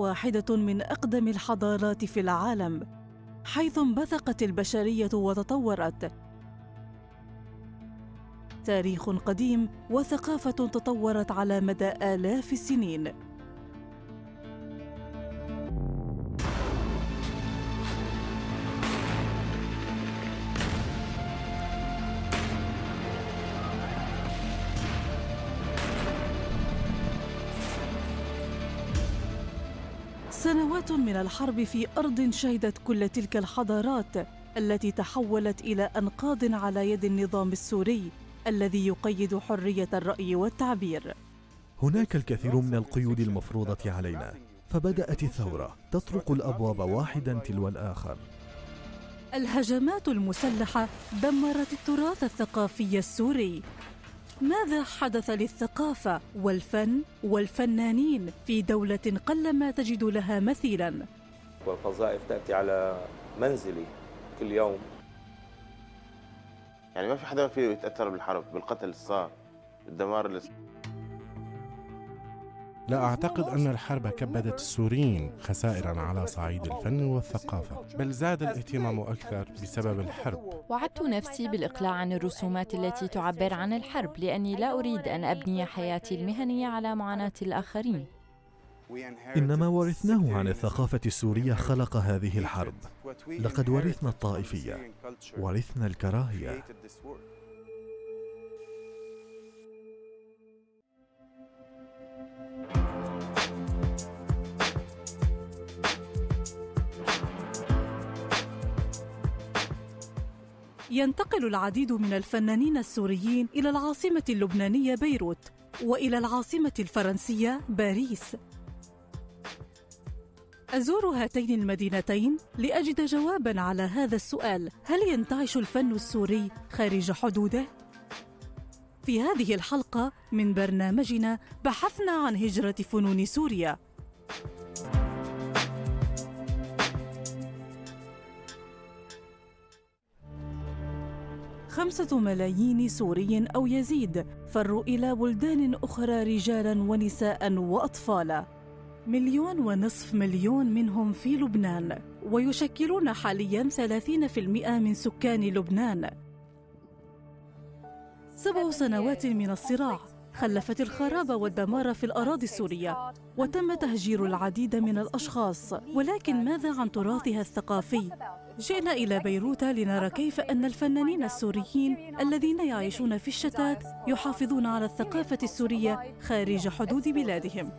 واحدة من أقدم الحضارات في العالم حيث انبثقت البشرية وتطورت. تاريخ قديم وثقافة تطورت على مدى آلاف السنين. سنوات من الحرب في أرض شهدت كل تلك الحضارات التي تحولت إلى أنقاض على يد النظام السوري الذي يقيد حرية الرأي والتعبير. هناك الكثير من القيود المفروضة علينا فبدأت الثورة تطرق الأبواب واحدا تلو الآخر. الهجمات المسلحة دمرت التراث الثقافي السوري. ماذا حدث للثقافة والفن والفنانين في دولة قلما تجد لها مثيلا؟ والقذائف تأتي على منزلي كل يوم يعني ما في حدا فيه يتأثر بالحرب بالقتل اللي صار بالدمار اللي صار لا أعتقد أن الحرب كبدت السوريين خسائرا على صعيد الفن والثقافة بل زاد الاهتمام أكثر بسبب الحرب. وعدت نفسي بالإقلاع عن الرسومات التي تعبر عن الحرب لأني لا أريد أن أبني حياتي المهنية على معاناة الآخرين. إن ما ورثناه عن الثقافة السورية خلق هذه الحرب. لقد ورثنا الطائفية ورثنا الكراهية. ينتقل العديد من الفنانين السوريين إلى العاصمة اللبنانية بيروت وإلى العاصمة الفرنسية باريس. أزور هاتين المدينتين لأجد جوابا على هذا السؤال. هل ينتعش الفن السوري خارج حدوده؟ في هذه الحلقة من برنامجنا بحثنا عن هجرة فنون سوريا. خمسة ملايين سوري أو يزيد فروا إلى بلدان أخرى رجالا ونساء وأطفالا. مليون ونصف مليون منهم في لبنان ويشكلون حاليا 30% من سكان لبنان. سبع سنوات من الصراع خلفت الخراب والدمار في الأراضي السورية وتم تهجير العديد من الأشخاص. ولكن ماذا عن تراثها الثقافي؟ جئنا إلى بيروت لنرى كيف أن الفنانين السوريين الذين يعيشون في الشتات يحافظون على الثقافة السورية خارج حدود بلادهم.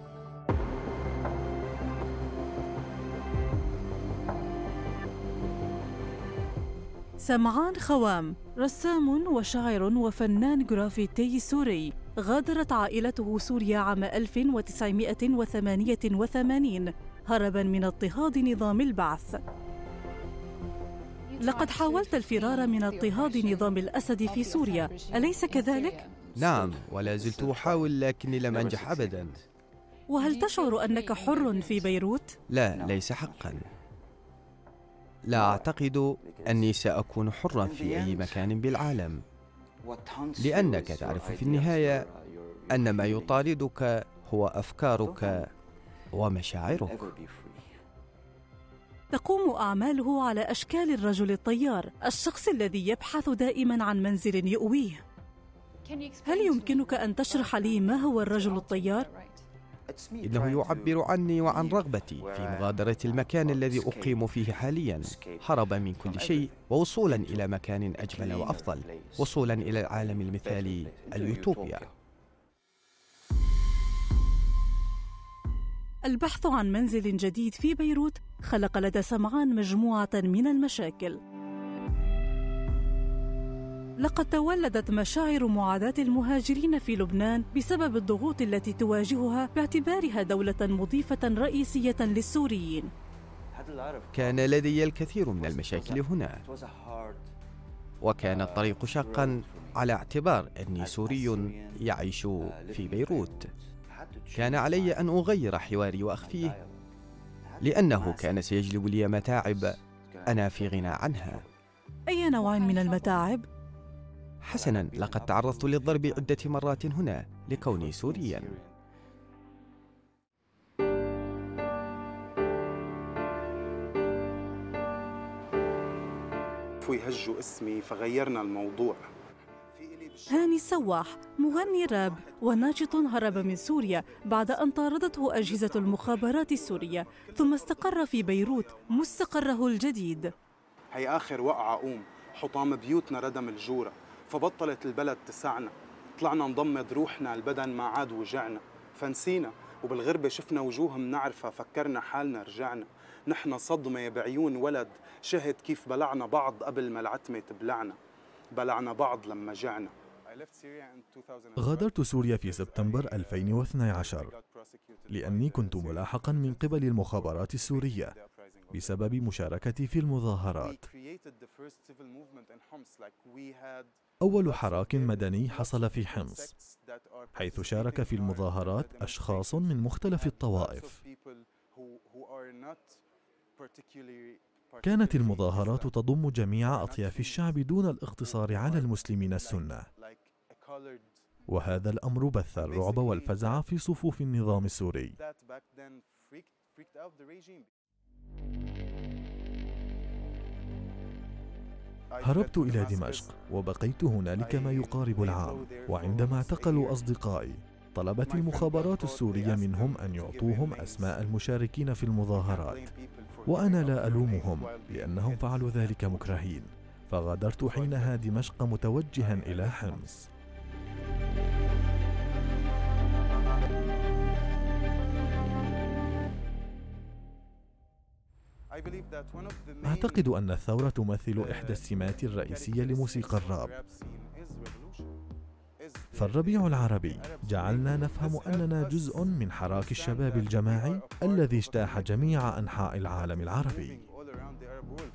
سمعان خوام رسام وشاعر وفنان جرافيتي سوري غادرت عائلته سوريا عام 1988 هربا من اضطهاد نظام البعث. لقد حاولت الفرار من اضطهاد نظام الأسد في سوريا. أليس كذلك؟ نعم ولا زلت أحاول لكني لم أنجح أبدا. وهل تشعر أنك حر في بيروت؟ لا ليس حقا. لا أعتقد أني سأكون حرا في أي مكان بالعالم. لأنك تعرف في النهاية أن ما يطاردك هو أفكارك ومشاعرك. تقوم أعماله على أشكال الرجل الطيار الشخص الذي يبحث دائما عن منزل يؤويه. هل يمكنك أن تشرح لي ما هو الرجل الطيار؟ إنه يعبر عني وعن رغبتي في مغادرة المكان الذي أقيم فيه حاليا. هربا من كل شيء ووصولا إلى مكان أجمل وأفضل. وصولا إلى العالم المثالي اليوتوبيا. البحث عن منزل جديد في بيروت خلق لدى سمعان مجموعة من المشاكل لقد تولدت مشاعر معاداة المهاجرين في لبنان بسبب الضغوط التي تواجهها باعتبارها دولة مضيفة رئيسية للسوريين. كان لدي الكثير من المشاكل هنا. وكان الطريق شاقا على اعتبار أني سوري يعيش في بيروت. كان علي أن أغير حواري وأخفيه لأنه كان سيجلب لي متاعب. أنا في غنى عنها. أي نوع من المتاعب؟ حسناً لقد تعرضت للضرب عدة مرات هنا لكوني سورياً. هجوا اسمي فغيرنا الموضوع. هاني السواح مغني راب وناشط هرب من سوريا بعد أن طاردته أجهزة المخابرات السورية ثم استقر في بيروت مستقره الجديد. هي آخر وقعة قوم حطام بيوتنا ردم الجورة فبطلت البلد تسعنا. طلعنا نضمد روحنا البدن ما عاد وجعنا. فنسينا وبالغربة شفنا وجوه منعرفها فكرنا حالنا رجعنا. نحن صدمة بعيون ولد شهد كيف بلعنا بعض قبل ما العتمة تبلعنا. بلعنا بعض لما جعنا. غادرت سوريا في سبتمبر 2012 لأني كنت ملاحقا من قبل المخابرات السورية بسبب مشاركتي في المظاهرات. أول حراك مدني حصل في حمص حيث شارك في المظاهرات أشخاص من مختلف الطوائف. كانت المظاهرات تضم جميع أطياف الشعب دون الاقتصار على المسلمين السنة. وهذا الأمر بث الرعب والفزع في صفوف النظام السوري. هربت إلى دمشق وبقيت هنالك ما يقارب العام وعندما اعتقلوا أصدقائي طلبت المخابرات السورية منهم أن يعطوهم أسماء المشاركين في المظاهرات وأنا لا ألومهم لأنهم فعلوا ذلك مكرهين فغادرت حينها دمشق متوجها إلى حمص. أعتقد أن الثورة تمثل إحدى السمات الرئيسية لموسيقى الراب. فالربيع العربي جعلنا نفهم أننا جزء من حراك الشباب الجماعي الذي اجتاح جميع أنحاء العالم العربي.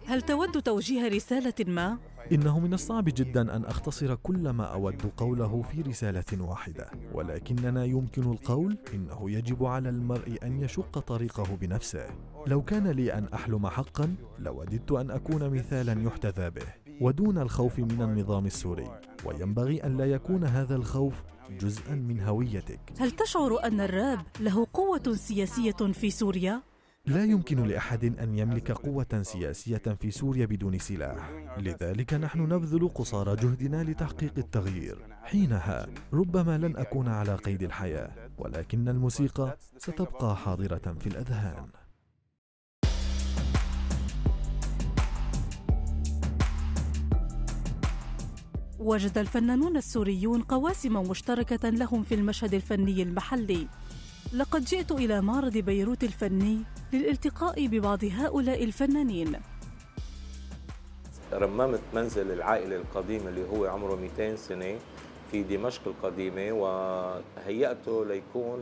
هل تود توجيه رسالة ما؟ إنه من الصعب جدا أن أختصر كل ما أود قوله في رسالة واحدة ولكننا يمكن القول إنه يجب على المرء أن يشق طريقه بنفسه لو كان لي أن أحلم حقا لوددت أن أكون مثالا يحتذى به ودون الخوف من النظام السوري وينبغي أن لا يكون هذا الخوف جزءا من هويتك هل تشعر أن الراب له قوة سياسية في سوريا؟ لا يمكن لأحد أن يملك قوة سياسية في سوريا بدون سلاح. لذلك نحن نبذل قصارى جهدنا لتحقيق التغيير. حينها ربما لن أكون على قيد الحياة ولكن الموسيقى ستبقى حاضرة في الأذهان. وجد الفنانون السوريون قواسم مشتركة لهم في المشهد الفني المحلي. لقد جئت إلى معرض بيروت الفني للالتقاء ببعض هؤلاء الفنانين. رممت منزل العائلة القديم اللي هو عمره 200 سنة في دمشق القديمة وهيأته ليكون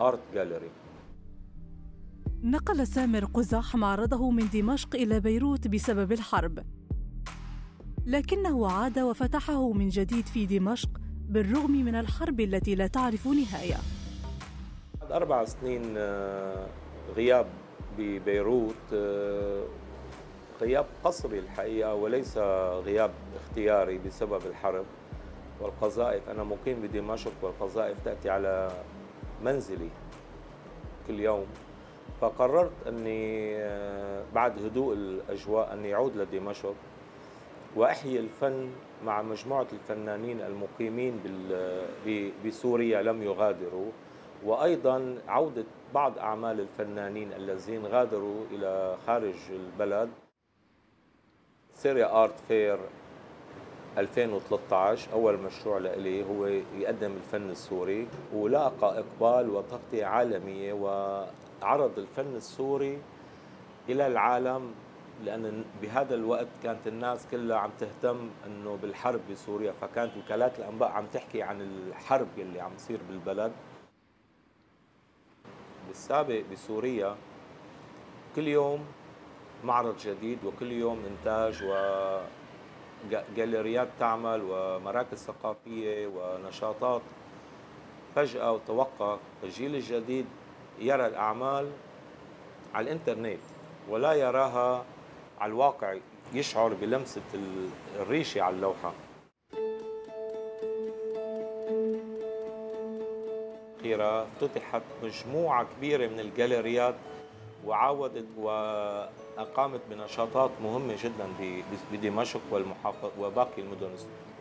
آرت جاليري. نقل سامر قزح معرضه من دمشق إلى بيروت بسبب الحرب. لكنه عاد وفتحه من جديد في دمشق بالرغم من الحرب التي لا تعرف نهاية. أربع سنين آه، غياب ببيروت آه، غياب قصري الحقيقة وليس غياب اختياري بسبب الحرب والقذائف. أنا مقيم بدمشق والقذائف تأتي على منزلي كل يوم. فقررت أني آه، بعد هدوء الأجواء أني أعود لدمشق وأحيي الفن مع مجموعة الفنانين المقيمين بسوريا لم يغادروا. وأيضا عودة بعض أعمال الفنانين الذين غادروا إلى خارج البلد. Syria Art Fair 2013 أول مشروع لإلي هو يقدم الفن السوري ولاقى إقبال وتغطية عالمية وعرض الفن السوري إلى العالم لأن بهذا الوقت كانت الناس كلها عم تهتم إنه بالحرب بسوريا. فكانت وكالات الأنباء عم تحكي عن الحرب اللي عم تصير بالبلد. بالسابق بسوريا كل يوم معرض جديد وكل يوم إنتاج وجاليريات تعمل ومراكز ثقافية ونشاطات. فجأة وتوقف الجيل الجديد يرى الأعمال على الإنترنت ولا يراها على الواقع يشعر بلمسة الريشة على اللوحة. الأخيرة افتتحت مجموعة كبيرة من الجاليريات وعاودت وأقامت بنشاطات مهمة جدا بدمشق والمحافظ وباقي المدن.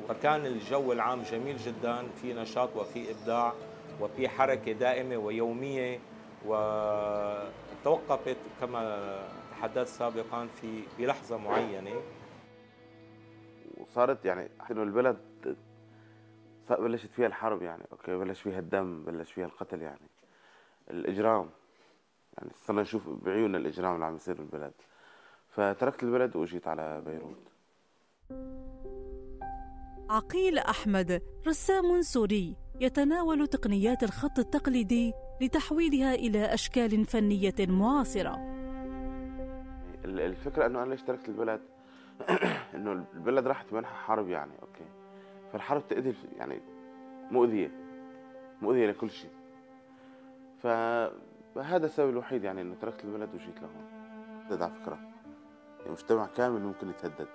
فكان الجو العام جميل جدا في نشاط وفي إبداع وفي حركة دائمة ويومية وتوقفت كما تحدثت سابقا في بلحظة معينة. وصارت يعني البلد بلشت فيها الحرب يعني أوكي بلش فيها الدم بلش فيها القتل يعني. الإجرام يعني صرنا نشوف بعيوننا الإجرام اللي عم يصير بالبلد فتركت البلد وأجيت على بيروت. عقيل أحمد رسام سوري يتناول تقنيات الخط التقليدي لتحويلها إلى أشكال فنية معاصرة. الفكرة إنه أنا ليش تركت البلد؟ إنه البلد راحت منها حرب يعني okay. فالحرب تأذي يعني مؤذية مؤذية لكل شيء. فهذا السبب الوحيد يعني إنه تركت البلد وجيت لهون. هذا على فكرة. يعني مجتمع كامل ممكن يتهدد.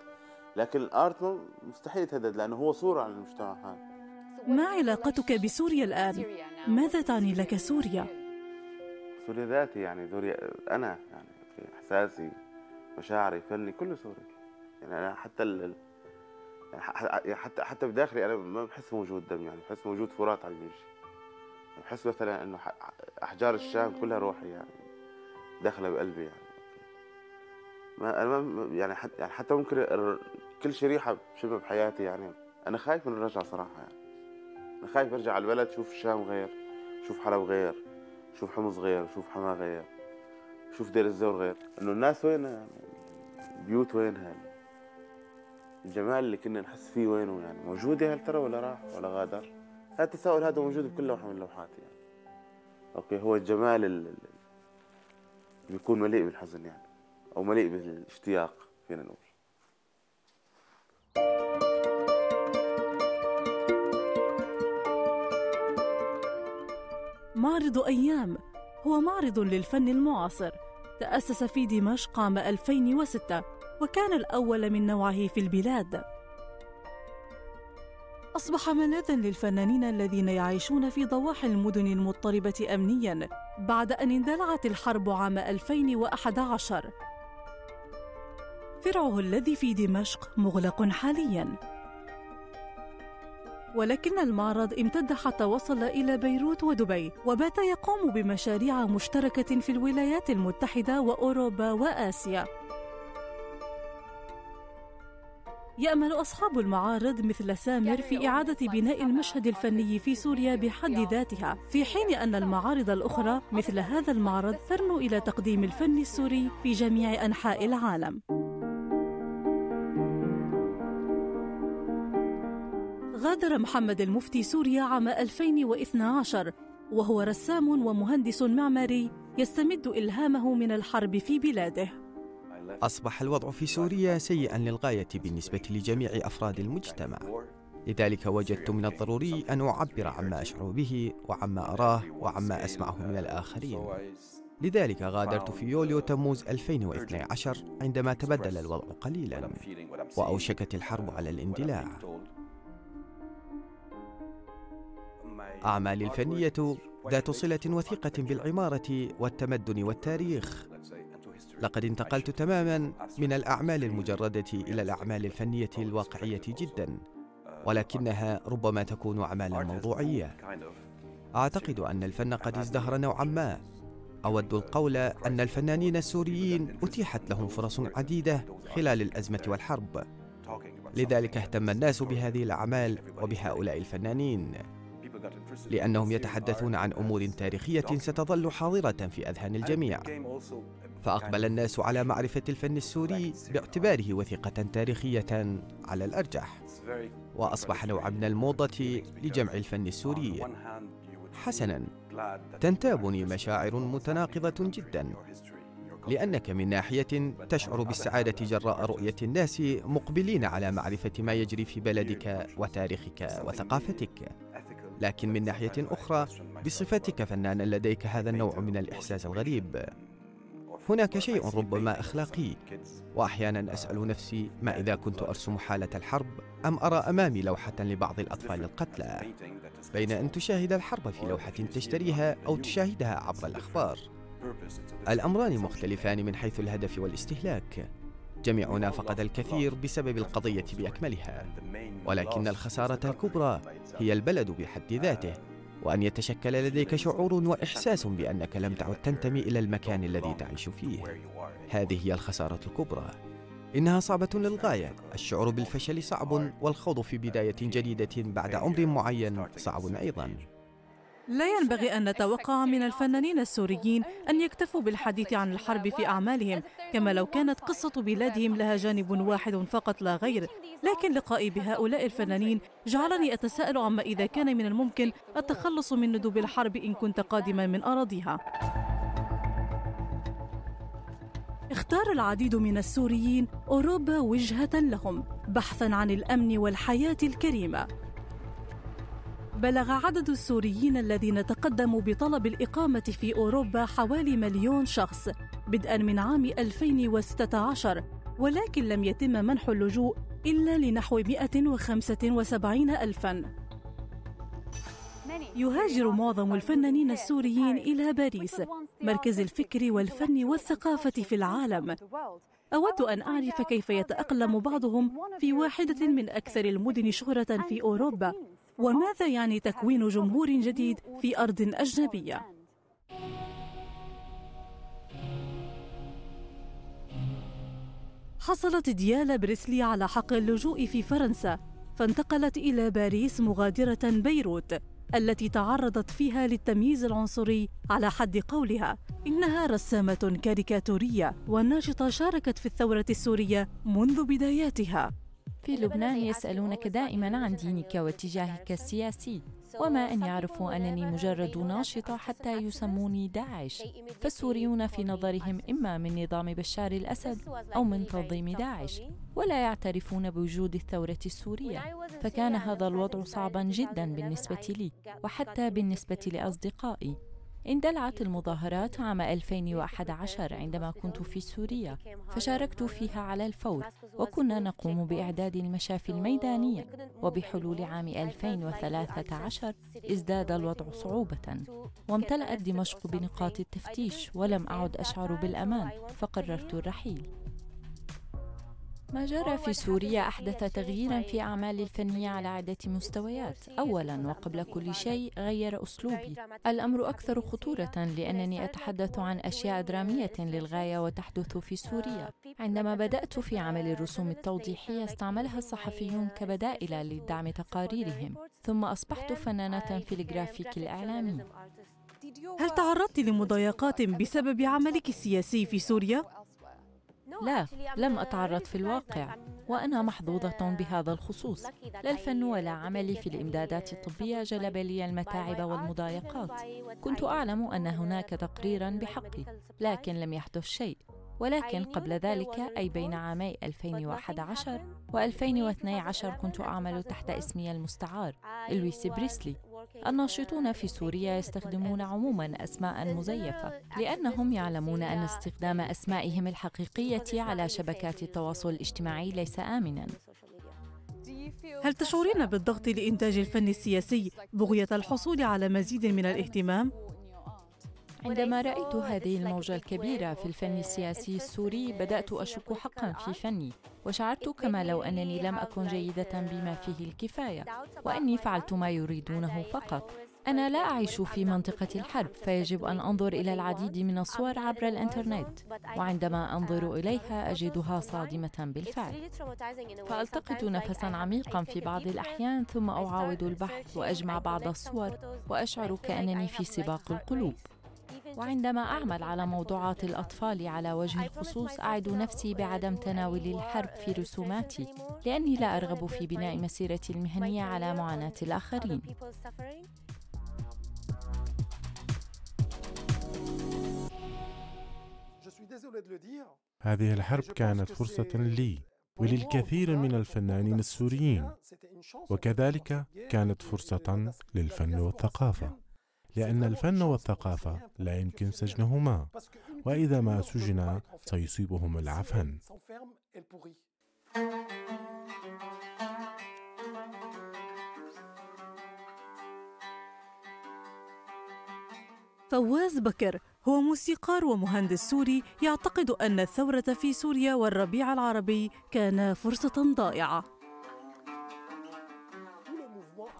لكن ال art مستحيل يتهدد لأنه هو صورة عن المجتمع هذا. ما علاقتك بسوريا الآن؟ ماذا تعني لك سوريا؟ سوريا ذاتي يعني سوريا أنا يعني احساسي مشاعري فني كله سوري يعني أنا حتى حتى حتى بداخلي أنا ما بحس موجود دم يعني بحس موجود فرات على الوجه بحس مثلا إنه أحجار الشام كلها روحي يعني داخلة بقلبي يعني. ما أنا ما يعني حتى يعني حتى ممكن كل شريحه بشبه بحياتي يعني. أنا خايف من الرجعة صراحة يعني. أنا خايف أرجع على البلد شوف الشام غير شوف حلب غير شوف حمص غير شوف حما غير شوف دير الزور غير. إنه الناس وين يعني؟ بيوت وينها يعني؟ الجمال اللي كنا نحس فيه وينه يعني؟ موجود يا هل ترى ولا راح ولا غادر؟ هذا التساؤل هذا موجود بكل لوحة من لوحاتي يعني. أوكي هو الجمال اللي بيكون مليء بالحزن يعني أو مليء بالاشتياق فينا نقول. معرض أيام هو معرض للفن المعاصر. تأسس في دمشق عام 2006 وكان الأول من نوعه في البلاد. أصبح ملاذا للفنانين الذين يعيشون في ضواحي المدن المضطربة أمنيا بعد أن اندلعت الحرب عام 2011 فرعه الذي في دمشق مغلق حاليا. ولكن المعرض امتد حتى وصل إلى بيروت ودبي وبات يقوم بمشاريع مشتركة في الولايات المتحدة وأوروبا وآسيا. يأمل أصحاب المعارض مثل سامر في إعادة بناء المشهد الفني في سوريا بحد ذاتها في حين أن المعارض الأخرى مثل هذا المعرض ترنو إلى تقديم الفن السوري في جميع أنحاء العالم. غادر محمد المفتي سوريا عام 2012 وهو رسام ومهندس معماري يستمد إلهامه من الحرب في بلاده. أصبح الوضع في سوريا سيئا للغاية بالنسبة لجميع أفراد المجتمع. لذلك وجدت من الضروري أن أعبر عما أشعر به وعما أراه وعما أسمعه من الآخرين. لذلك غادرت في يوليو تموز 2012 عندما تبدل الوضع قليلا وأوشكت الحرب على الاندلاع. أعمالي الفنية ذات صلة وثيقة بالعمارة والتمدن والتاريخ. لقد انتقلت تماما من الأعمال المجردة إلى الأعمال الفنية الواقعية جدا ولكنها ربما تكون أعمالا موضوعية. أعتقد أن الفن قد ازدهر نوعا ما. أود القول أن الفنانين السوريين أتيحت لهم فرص عديدة خلال الأزمة والحرب. لذلك اهتم الناس بهذه الأعمال وبهؤلاء الفنانين لأنهم يتحدثون عن أمور تاريخية ستظل حاضرة في أذهان الجميع. فأقبل الناس على معرفة الفن السوري باعتباره وثيقة تاريخية على الأرجح. وأصبح نوعا من الموضة لجمع الفن السوري حسنا. تنتابني مشاعر متناقضة جدا. لأنك من ناحية تشعر بالسعادة جراء رؤية الناس مقبلين على معرفة ما يجري في بلدك وتاريخك وثقافتك. لكن من ناحية أخرى بصفتك فنانا لديك هذا النوع من الإحساس الغريب. هناك شيء ربما أخلاقي وأحيانا أسأل نفسي ما إذا كنت أرسم حالة الحرب أم أرى أمامي لوحة لبعض الأطفال القتلى بين أن تشاهد الحرب في لوحة تشتريها أو تشاهدها عبر الأخبار. الأمران مختلفان من حيث الهدف والاستهلاك. جميعنا فقد الكثير بسبب القضية بأكملها ولكن الخسارة الكبرى هي البلد بحد ذاته. وأن يتشكل لديك شعور وإحساس بأنك لم تعد تنتمي إلى المكان الذي تعيش فيه. هذه هي الخسارة الكبرى. إنها صعبة للغاية. الشعور بالفشل صعب والخوض في بداية جديدة بعد عمر معين صعب أيضاً. لا ينبغي أن نتوقع من الفنانين السوريين أن يكتفوا بالحديث عن الحرب في أعمالهم كما لو كانت قصة بلادهم لها جانب واحد فقط لا غير. لكن لقائي بهؤلاء الفنانين جعلني أتساءل عما إذا كان من الممكن التخلص من ندوب الحرب إن كنت قادما من أراضيها. اختار العديد من السوريين أوروبا وجهة لهم بحثا عن الأمن والحياة الكريمة. بلغ عدد السوريين الذين تقدموا بطلب الإقامة في أوروبا حوالي مليون شخص بدءا من عام 2016 ولكن لم يتم منح اللجوء إلا لنحو 175 ألفاً. يهاجر معظم الفنانين السوريين إلى باريس مركز الفكر والفن والثقافة في العالم. أود أن أعرف كيف يتأقلم بعضهم في واحدة من أكثر المدن شهرة في أوروبا. وماذا يعني تكوين جمهور جديد في أرض أجنبية؟ حصلت ديالا بريسلي على حق اللجوء في فرنسا فانتقلت إلى باريس مغادرة بيروت التي تعرضت فيها للتمييز العنصري على حد قولها إنها رسامة كاريكاتورية والناشطة شاركت في الثورة السورية منذ بداياتها في لبنان يسألونك دائما عن دينك واتجاهك السياسي وما أن يعرفوا أنني مجرد ناشطة حتى يسموني داعش. فالسوريون في نظرهم إما من نظام بشار الأسد أو من تنظيم داعش ولا يعترفون بوجود الثورة السورية. فكان هذا الوضع صعبا جدا بالنسبة لي وحتى بالنسبة لأصدقائي. اندلعت المظاهرات عام 2011 عندما كنت في سوريا فشاركت فيها على الفور وكنا نقوم بإعداد المشافي الميدانية. وبحلول عام 2013 ازداد الوضع صعوبة وامتلأت دمشق بنقاط التفتيش ولم أعد أشعر بالأمان فقررت الرحيل. ما جرى في سوريا أحدث تغييرا في أعمالي الفنية على عدة مستويات. أولا وقبل كل شيء غير أسلوبي. الأمر أكثر خطورة لأنني أتحدث عن أشياء درامية للغاية وتحدث في سوريا. عندما بدأت في عمل الرسوم التوضيحية استعملها الصحفيون كبدائل لدعم تقاريرهم. ثم أصبحت فنانة في الجرافيك الإعلامي. هل تعرضت لمضايقات بسبب عملك السياسي في سوريا؟ لا لم أتعرض في الواقع وأنا محظوظة بهذا الخصوص. لا الفن ولا عملي في الإمدادات الطبية جلب لي المتاعب والمضايقات. كنت أعلم أن هناك تقريرا بحقي لكن لم يحدث شيء. ولكن قبل ذلك أي بين عامي 2011 و 2012 كنت أعمل تحت اسمي المستعار لويس بريسلي. الناشطون في سوريا يستخدمون عموما أسماء مزيفة لأنهم يعلمون أن استخدام أسمائهم الحقيقية على شبكات التواصل الاجتماعي ليس آمنا هل تشعرين بالضغط لإنتاج الفن السياسي بغية الحصول على مزيد من الاهتمام؟ عندما رأيت هذه الموجة الكبيرة في الفن السياسي السوري بدأت أشك حقا في فني وشعرت كما لو أنني لم أكن جيدة بما فيه الكفاية وأني فعلت ما يريدونه فقط. أنا لا أعيش في منطقة الحرب فيجب أن أنظر إلى العديد من الصور عبر الإنترنت وعندما أنظر إليها أجدها صادمة بالفعل. فألتقط نفسا عميقا في بعض الأحيان ثم أعاود البحث وأجمع بعض الصور وأشعر كأنني في سباق القلوب وعندما أعمل على موضوعات الأطفال على وجه الخصوص أعد نفسي بعدم تناول الحرب في رسوماتي لأني لا أرغب في بناء مسيرتي المهنية على معاناة الآخرين. هذه الحرب كانت فرصة لي وللكثير من الفنانين السوريين وكذلك كانت فرصة للفن والثقافة. لأن الفن والثقافة لا يمكن سجنهما وإذا ما سجنا سيصيبهم العفن. فواز بكر هو موسيقار ومهندس سوري يعتقد أن الثورة في سوريا والربيع العربي كان فرصة ضائعة.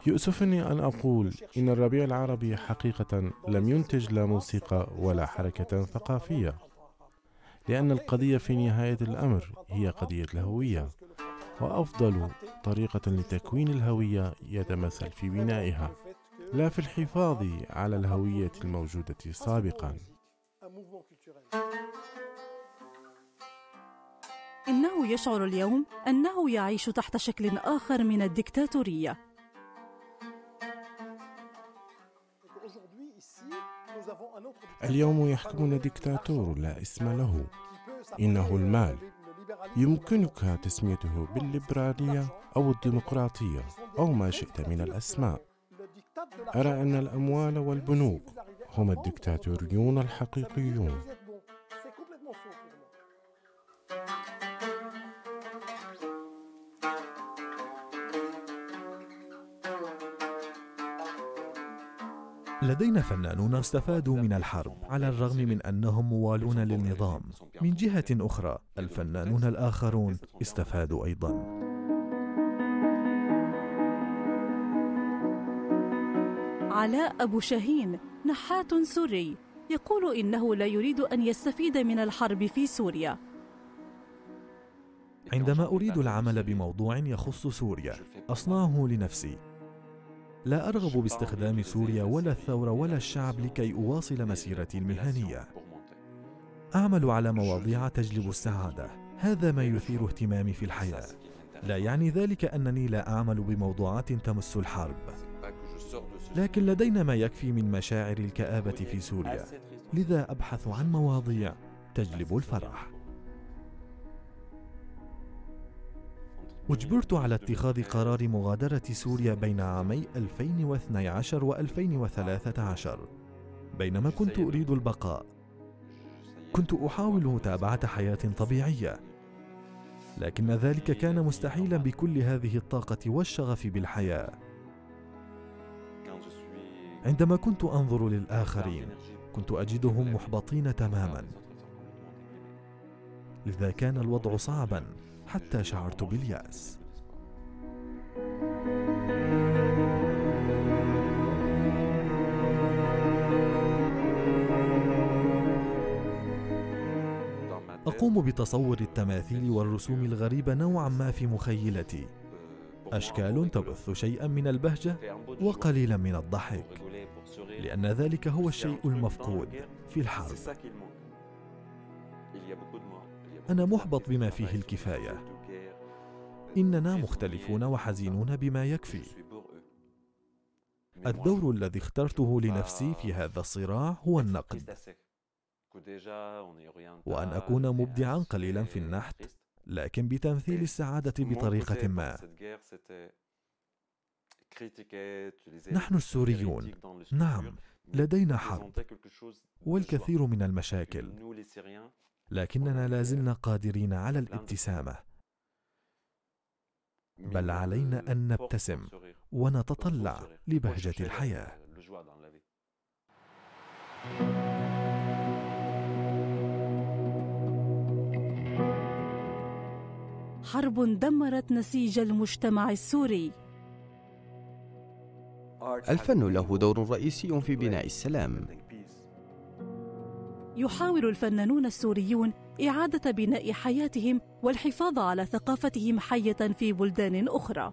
يؤسفني أن أقول إن الربيع العربي حقيقة لم ينتج لا موسيقى ولا حركة ثقافية لأن القضية في نهاية الأمر هي قضية الهوية وأفضل طريقة لتكوين الهوية يتمثل في بنائها لا في الحفاظ على الهوية الموجودة سابقا. إنه يشعر اليوم أنه يعيش تحت شكل آخر من الدكتاتورية. اليوم يحكمنا ديكتاتور لا اسم له. إنه المال. يمكنك تسميته بالليبرالية أو الديمقراطية أو ما شئت من الأسماء. أرى أن الأموال والبنوك هم الدكتاتوريون الحقيقيون. لدينا فنانون استفادوا من الحرب على الرغم من أنهم موالون للنظام. من جهة أخرى الفنانون الآخرون استفادوا أيضا. علاء أبو شاهين نحات سوري يقول إنه لا يريد أن يستفيد من الحرب في سوريا. عندما أريد العمل بموضوع يخص سوريا أصنعه لنفسي. لا أرغب باستخدام سوريا ولا الثورة ولا الشعب لكي أواصل مسيرتي المهنية. أعمل على مواضيع تجلب السعادة. هذا ما يثير اهتمامي في الحياة. لا يعني ذلك أنني لا أعمل بموضوعات تمس الحرب. لكن لدينا ما يكفي من مشاعر الكآبة في سوريا. لذا أبحث عن مواضيع تجلب الفرح. أجبرت على اتخاذ قرار مغادرة سوريا بين عامي 2012 و 2013 بينما كنت أريد البقاء. كنت أحاول متابعة حياة طبيعية لكن ذلك كان مستحيلا بكل هذه الطاقة والشغف بالحياة. عندما كنت أنظر للآخرين كنت أجدهم محبطين تماما. لذا كان الوضع صعبا. حتى شعرت باليأس. أقوم بتصور التماثيل والرسوم الغريبة نوعا ما في مخيلتي. أشكال تبث شيئا من البهجة وقليلا من الضحك لأن ذلك هو الشيء المفقود في الحرب. أنا محبط بما فيه الكفاية. إننا مختلفون وحزينون بما يكفي. الدور الذي اخترته لنفسي في هذا الصراع هو النقد. وأن أكون مبدعا قليلا في النحت لكن بتمثيل السعادة بطريقة ما. نحن السوريون. نعم لدينا حرب والكثير من المشاكل. لكننا لازلنا قادرين على الابتسامة. بل علينا أن نبتسم ونتطلع لبهجة الحياة. حرب دمرت نسيج المجتمع السوري. الفن له دور رئيسي في بناء السلام. يحاول الفنانون السوريون إعادة بناء حياتهم والحفاظ على ثقافتهم حية في بلدان أخرى.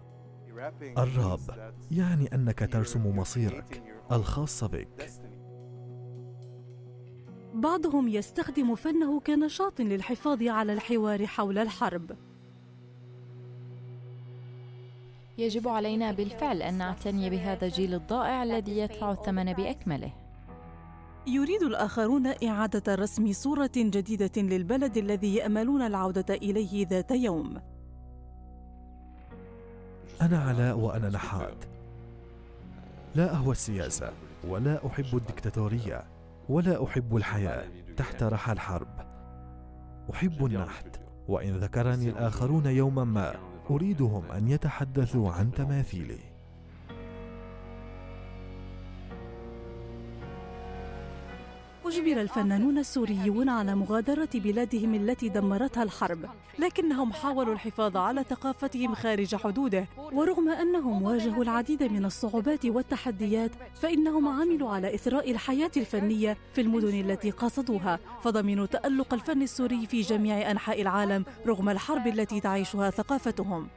الراب يعني أنك ترسم مصيرك الخاص بك. بعضهم يستخدم فنه كنشاط للحفاظ على الحوار حول الحرب. يجب علينا بالفعل أن نعتني بهذا الجيل الضائع الذي يدفع الثمن بأكمله. يريد الآخرون إعادة رسم صورة جديدة للبلد الذي يأملون العودة إليه ذات يوم. أنا علاء وأنا نحات. لا أهوى السياسة، ولا أحب الدكتاتورية، ولا أحب الحياة تحت رحى الحرب. أحب النحت، وإن ذكرني الآخرون يوما ما، أريدهم أن يتحدثوا عن تماثيلي. أجبر الفنانون السوريون على مغادرة بلادهم التي دمرتها الحرب لكنهم حاولوا الحفاظ على ثقافتهم خارج حدوده ورغم أنهم واجهوا العديد من الصعوبات والتحديات فإنهم عملوا على إثراء الحياة الفنية في المدن التي قصدوها فضمنوا تألق الفن السوري في جميع أنحاء العالم رغم الحرب التي تعيشها ثقافتهم.